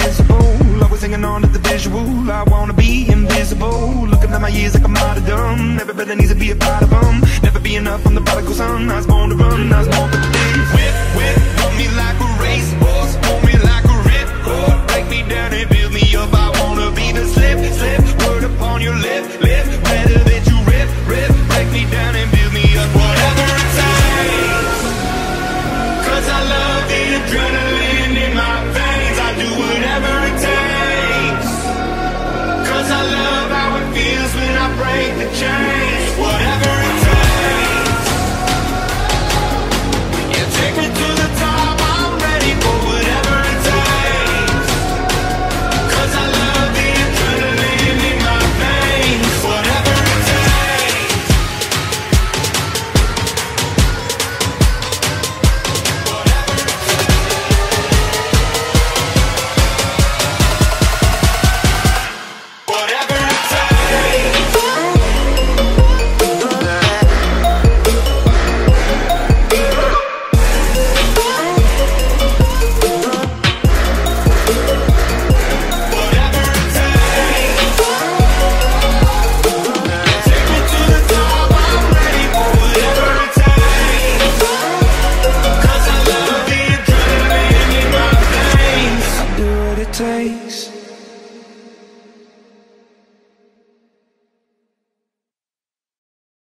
miserable Always hanging on to the visual. I wanna be invisible. Looking at my ears like I'm out of dumb. Everybody needs to be a part